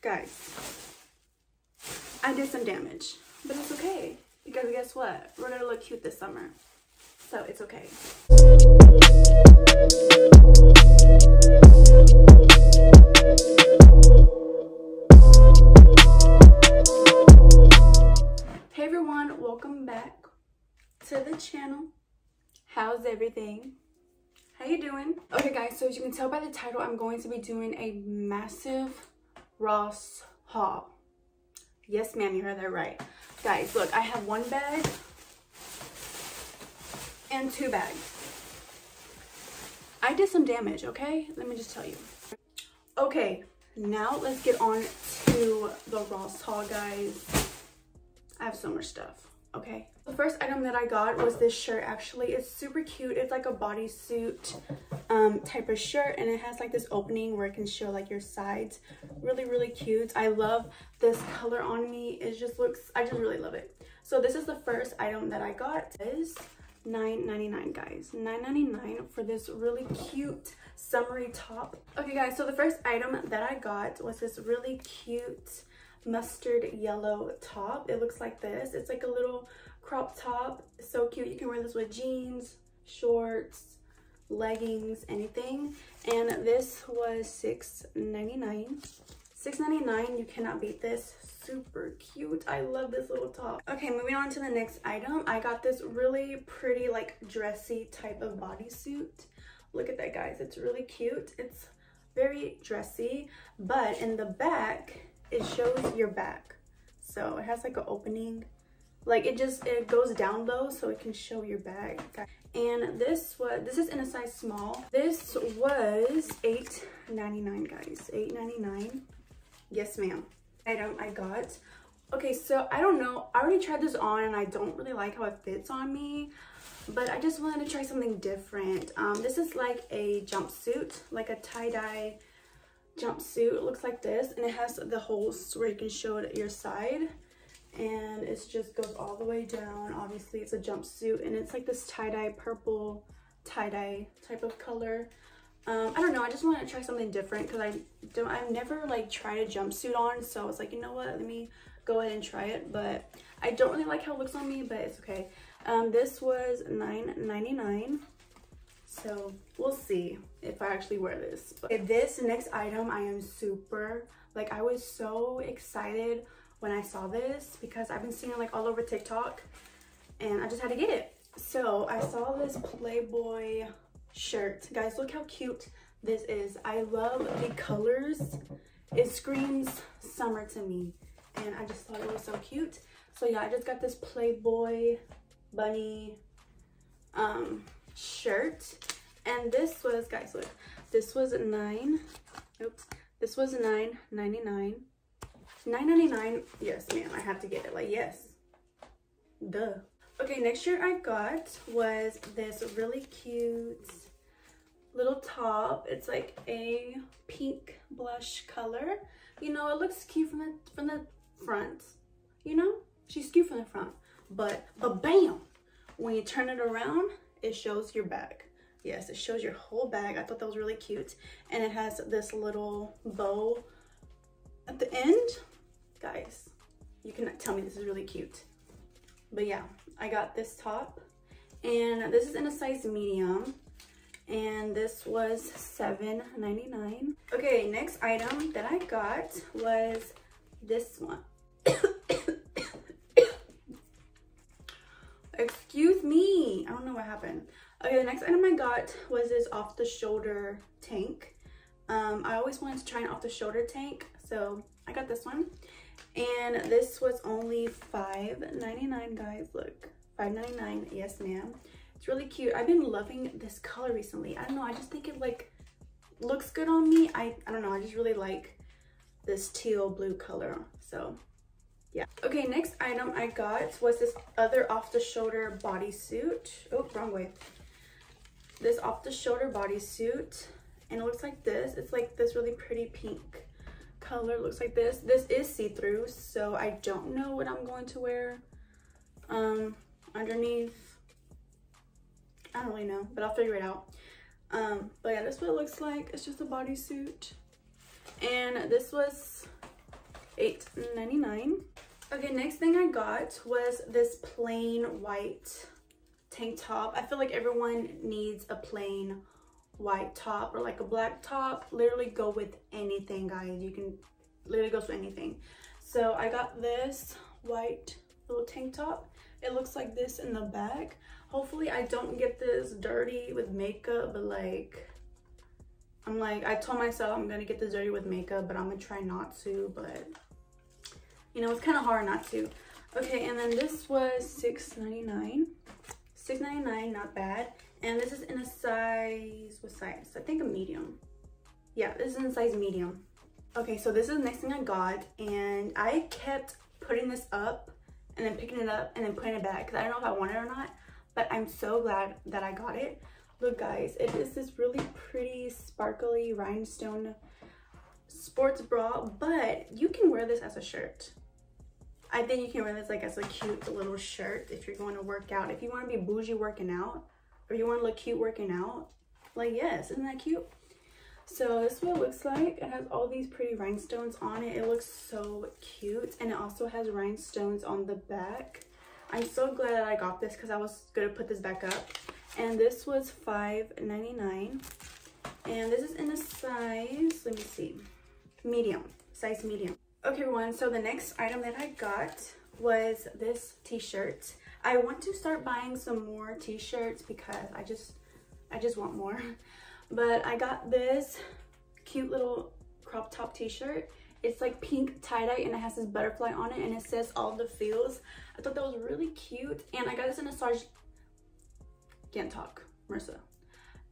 guys, I did some damage, but it's okay because guess what? We're gonna look cute this summer, so it's okay. Hey everyone, welcome back to the channel. How's everything? How you doing? Okay guys, so as you can tell by the title, I'm going to be doing a massive Ross haul. Yes ma'am, you heard that right. Guys, look, I have one bag and two bags. I did some damage, okay? Let me just tell you. Okay, now let's get on to the Ross haul, guys. I have so much stuff, okay? The first item that I got was this shirt, actually. It's super cute. It's like a bodysuit um, type of shirt, and it has like this opening where it can show like your sides. Really, really cute. I love this color on me. It just looks, I just really love it. So this is the first item that I got. is $9.99, guys. $9.99 for this really cute summery top. Okay, guys, so the first item that I got was this really cute mustard yellow top. It looks like this. It's like a little crop top. so cute. You can wear this with jeans, shorts, leggings, anything. And this was $6.99. $6.99, you cannot beat this. Super cute. I love this little top. Okay, moving on to the next item. I got this really pretty, like, dressy type of bodysuit. Look at that, guys. It's really cute. It's very dressy, but in the back, it shows your back. So it has like an opening. Like it just, it goes down low so it can show your back. And this was, this is in a size small. This was $8.99 guys, $8.99. Yes ma'am. Item I got. Okay, so I don't know. I already tried this on and I don't really like how it fits on me. But I just wanted to try something different. Um, this is like a jumpsuit, like a tie-dye jumpsuit. It looks like this and it has the holes where you can show it at your side and it just goes all the way down. Obviously it's a jumpsuit and it's like this tie-dye purple tie-dye type of color. Um, I don't know, I just wanted to try something different because I don't, I've never like tried a jumpsuit on so I was like, you know what, let me go ahead and try it. But I don't really like how it looks on me, but it's okay. Um, this was $9.99. So we'll see if I actually wear this. But this next item, I am super, like I was so excited when I saw this because I've been seeing it like all over TikTok and I just had to get it. So I saw this Playboy shirt. Guys, look how cute this is. I love the colors. It screams summer to me and I just thought it was so cute. So yeah, I just got this Playboy bunny um shirt. And this was guys look. This was nine oops this was nine 99 9.99 yes ma'am i have to get it like yes. Duh. Okay next shirt i got was this really cute little top. It's like a pink blush color. You know it looks cute from the from the front you know? She's cute from the front. But but bam when you turn it around it shows your bag yes it shows your whole bag i thought that was really cute and it has this little bow at the end guys you cannot tell me this is really cute but yeah i got this top and this is in a size medium and this was $7.99 okay next item that i got was this one excuse me i don't know what happened Okay, the next item I got was this off-the-shoulder tank. Um, I always wanted to try an off-the-shoulder tank, so I got this one. And this was only $5.99, guys. Look, $5.99. Yes, ma'am. It's really cute. I've been loving this color recently. I don't know. I just think it, like, looks good on me. I, I don't know. I just really like this teal blue color. So, yeah. Okay, next item I got was this other off-the-shoulder bodysuit. Oh, wrong way. This off the shoulder bodysuit and it looks like this. It's like this really pretty pink color. Looks like this. This is see-through so i don't know what i'm going to wear um underneath. I don't really know but i'll figure it out. Um but yeah this is what it looks like. It's just a bodysuit. And this was $8.99. Okay, next thing I got was this plain white tank top. I feel like everyone needs a plain white top or like a black top. Literally go with anything, guys. You can literally go with anything. So I got this white little tank top. It looks like this in the back. Hopefully I don't get this dirty with makeup, but like, I'm like, I told myself I'm gonna get this dirty with makeup, but I'm gonna try not to, but you know, it's kind of hard not to. Okay, and then this was $6.99. $6.99, not bad. And this is in a size, what size? I think a medium. Yeah, this is in size medium. Okay, so this is the next thing I got. And I kept putting this up and then picking it up and then putting it back. Because I don't know if I want it or not. But I'm so glad that I got it. Look, guys, it is this really pretty, sparkly rhinestone sports bra. But you can wear this as a shirt. I think you can wear this like as a cute little shirt if you're going to work out. If you want to be bougie working out or you want to look cute working out, like yes, isn't that cute? So this is what it looks like. It has all these pretty rhinestones on it. It looks so cute. And it also has rhinestones on the back. I'm so glad that I got this because I was going to put this back up. And this was $5.99. And this is in a size, let me see, medium, size medium. Okay everyone, so the next item that I got was this t-shirt. I want to start buying some more t-shirts because I just, I just want more. But I got this cute little crop top t-shirt. It's like pink tie-dye and it has this butterfly on it and it says all the feels. I thought that was really cute and I got this in a size, can't talk, Marisa.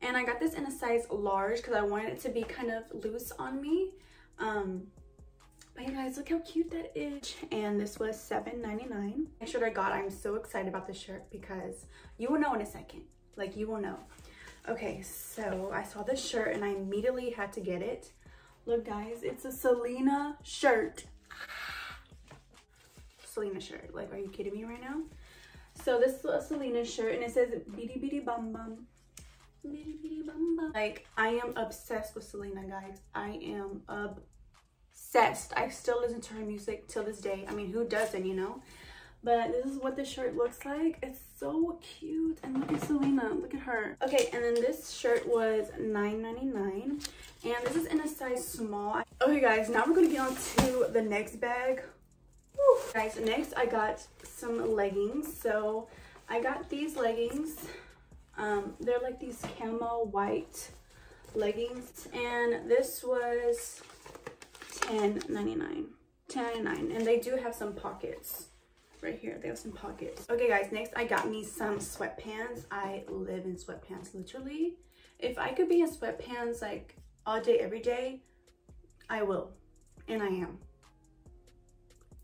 And I got this in a size large because I wanted it to be kind of loose on me. Um, but you guys, look how cute that is. And this was $7.99. The shirt I got, I'm so excited about this shirt because you will know in a second. Like, you will know. Okay, so I saw this shirt and I immediately had to get it. Look, guys, it's a Selena shirt. Selena shirt. Like, are you kidding me right now? So this is a Selena shirt and it says Bidi Bidi Bom Bom. Bidi Bidi Bom Bom. Like, I am obsessed with Selena, guys. I am obsessed obsessed. I still listen to her music till this day. I mean, who doesn't, you know? But this is what the shirt looks like. It's so cute. And look at Selena. Look at her. Okay, and then this shirt was $9.99. And this is in a size small. Okay, guys, now we're going to get on to the next bag. Whew. Guys, next I got some leggings. So I got these leggings. Um, they're like these camo white leggings. And this was $10.99. $10.99. And they do have some pockets right here. They have some pockets. Okay, guys, next I got me some sweatpants. I live in sweatpants, literally. If I could be in sweatpants like all day, every day, I will. And I am.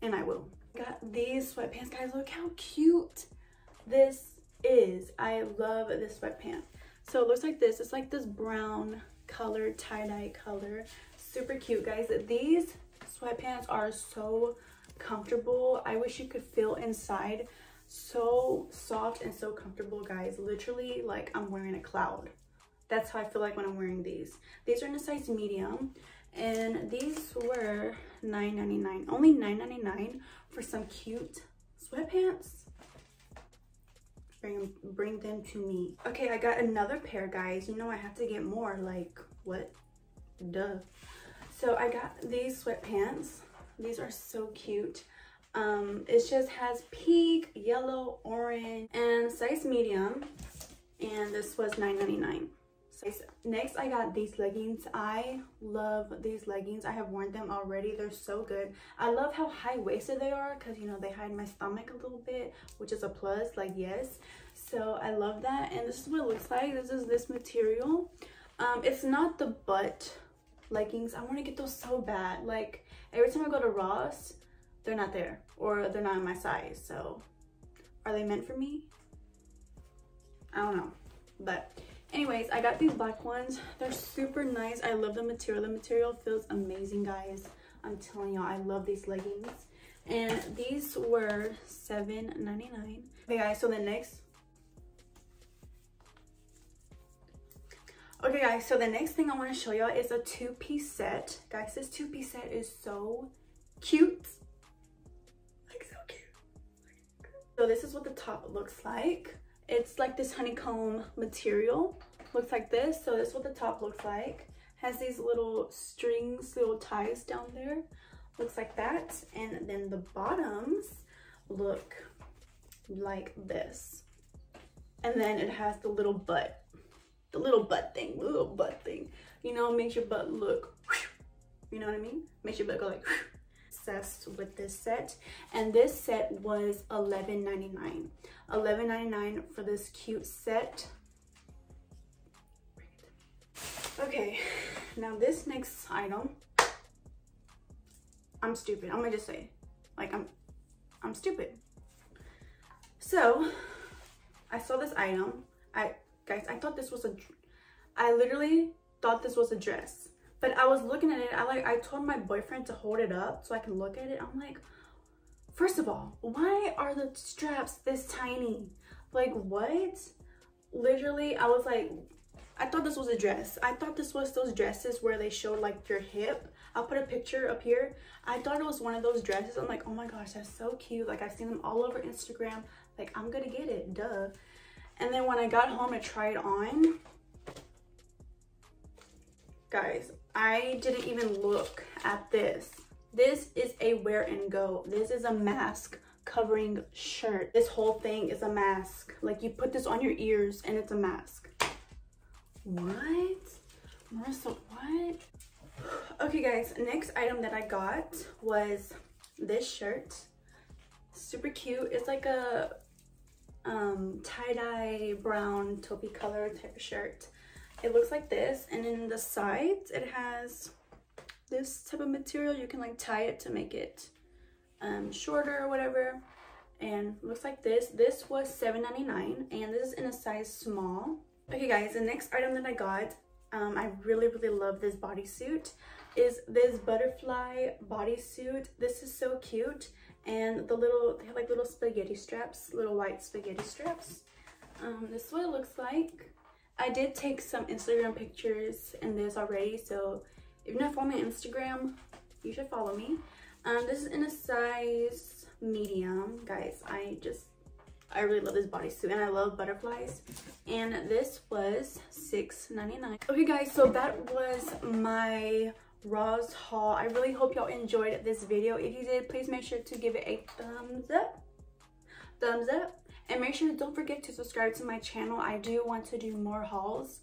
And I will. Got these sweatpants, guys. Look how cute this is. I love this sweatpant. So it looks like this. It's like this brown color, tie-dye color super cute guys. These sweatpants are so comfortable. I wish you could feel inside. So soft and so comfortable guys. Literally like i'm wearing a cloud. That's how i feel like when i'm wearing these. These are in a size medium and these were $9.99 only $9.99 for some cute sweatpants. Bring bring them to me. Okay i got another pair guys. You know i have to get more. Like what? Duh so I got these sweatpants. These are so cute. Um, it just has pink, yellow, orange, and size medium. And this was $9.99. So next, I got these leggings. I love these leggings. I have worn them already. They're so good. I love how high-waisted they are because, you know, they hide my stomach a little bit, which is a plus, like, yes. So I love that. And this is what it looks like. This is this material. Um, it's not the butt leggings. I want to get those so bad. Like every time I go to Ross, they're not there or they're not in my size. So are they meant for me? I don't know. But anyways, I got these black ones. They're super nice. I love the material. The material feels amazing, guys. I'm telling y'all, I love these leggings. And these were $7.99. Okay, guys, so the next Okay guys, so the next thing I want to show y'all is a two-piece set. Guys, this two-piece set is so cute. Like so cute. So this is what the top looks like. It's like this honeycomb material. Looks like this. So this is what the top looks like. Has these little strings, little ties down there. Looks like that. And then the bottoms look like this. And then it has the little butt, the little butt thing, little butt thing. You know, makes your butt look, you know what I mean? Makes your butt go like, obsessed with this set. And this set was $11.99. $11.99 for this cute set. Okay, now this next item, I'm stupid. I'm gonna just say, like I'm, I'm stupid. So, I saw this item. I, guys, I thought this was a, I literally thought this was a dress. But I was looking at it, I like, I told my boyfriend to hold it up so I can look at it. I'm like, first of all, why are the straps this tiny? Like, what? Literally, I was like, I thought this was a dress. I thought this was those dresses where they showed like your hip. I'll put a picture up here. I thought it was one of those dresses. I'm like, oh my gosh, that's so cute. Like I've seen them all over Instagram. Like I'm gonna get it, duh. And then when I got home to try it on, guys, I didn't even look at this. This is a wear and go. This is a mask covering shirt. This whole thing is a mask. Like you put this on your ears and it's a mask. What? Marisa, what? Okay guys, next item that I got was this shirt. Super cute. It's like a um, tie-dye brown taupey color shirt. It looks like this and in the sides it has this type of material. You can like tie it to make it um, shorter or whatever and looks like this. This was $7.99 and this is in a size small. Okay guys, the next item that I got, um, I really, really love this bodysuit, is this butterfly bodysuit. This is so cute. And the little, they have like little spaghetti straps, little white spaghetti straps. Um, this is what it looks like. I did take some Instagram pictures in this already, so if you're not following me on Instagram, you should follow me. Um, this is in a size medium. Guys, I just I really love this bodysuit and I love butterflies. And this was $6.99. Okay guys, so that was my Ross haul. I really hope y'all enjoyed this video. If you did, please make sure to give it a thumbs up. Thumbs up. And make sure don't forget to subscribe to my channel. I do want to do more hauls.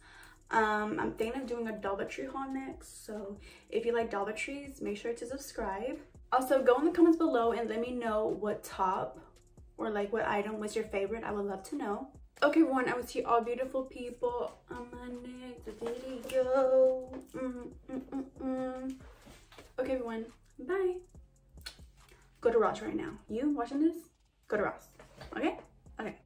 Um, I'm thinking of doing a Dollar Tree haul next. So if you like Dollar Trees, make sure to subscribe. Also, go in the comments below and let me know what top or like what item was your favorite. I would love to know. Okay, everyone, I will see all beautiful people on my next video. Mm, mm, mm, mm. okay, everyone, bye. Go to Ross right now. You watching this? Go to Ross, Okay? okay?